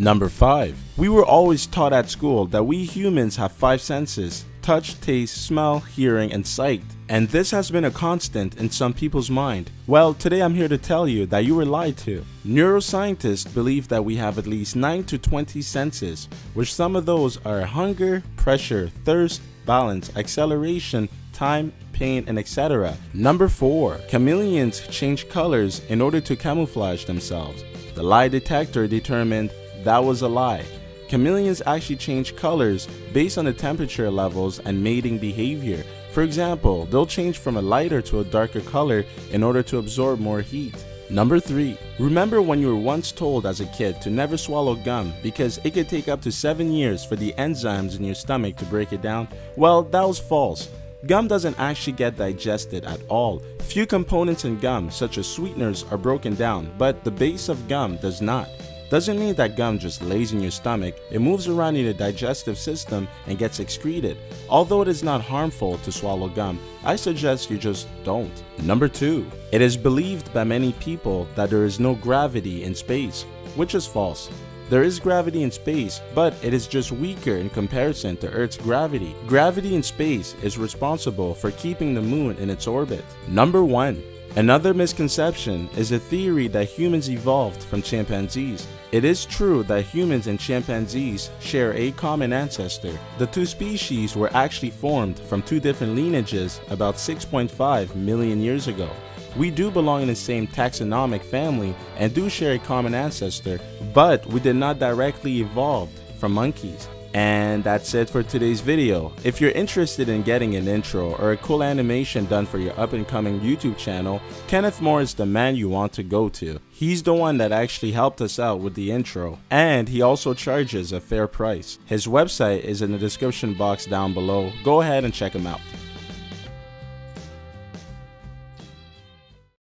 Number 5. We were always taught at school that we humans have 5 senses touch, taste, smell, hearing, and sight. And this has been a constant in some people's mind. Well, today I'm here to tell you that you were lied to. Neuroscientists believe that we have at least 9 to 20 senses, which some of those are hunger, pressure, thirst, balance, acceleration, time, pain, and etc. Number 4. Chameleons change colors in order to camouflage themselves. The lie detector determined that was a lie. Chameleons actually change colors based on the temperature levels and mating behavior. For example, they'll change from a lighter to a darker color in order to absorb more heat. Number 3. Remember when you were once told as a kid to never swallow gum because it could take up to 7 years for the enzymes in your stomach to break it down? Well, that was false. Gum doesn't actually get digested at all. Few components in gum, such as sweeteners, are broken down, but the base of gum does not. Doesn't mean that gum just lays in your stomach, it moves around in the digestive system and gets excreted. Although it is not harmful to swallow gum, I suggest you just don't. Number 2. It is believed by many people that there is no gravity in space, which is false. There is gravity in space, but it is just weaker in comparison to Earth's gravity. Gravity in space is responsible for keeping the moon in its orbit. Number 1. Another misconception is the theory that humans evolved from chimpanzees. It is true that humans and chimpanzees share a common ancestor. The two species were actually formed from two different lineages about 6.5 million years ago. We do belong in the same taxonomic family and do share a common ancestor, but we did not directly evolve from monkeys. And that's it for today's video. If you're interested in getting an intro or a cool animation done for your up and coming YouTube channel, Kenneth Moore is the man you want to go to. He's the one that actually helped us out with the intro, and he also charges a fair price. His website is in the description box down below. Go ahead and check him out.